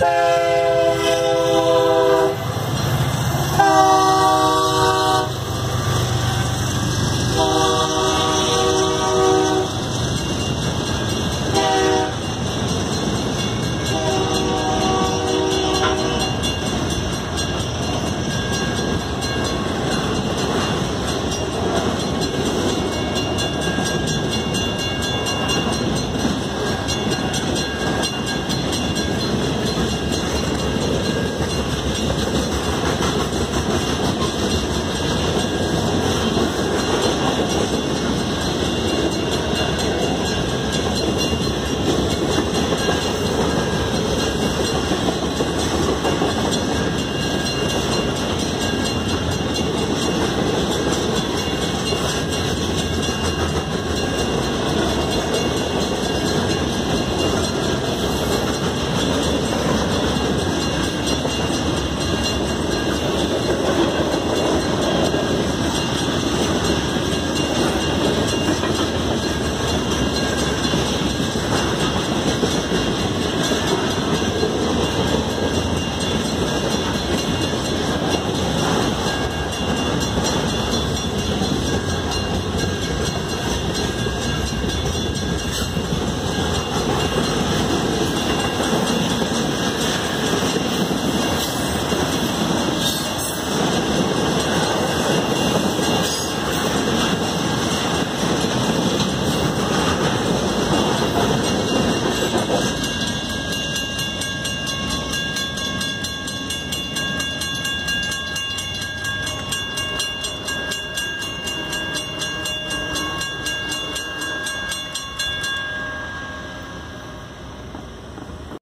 Música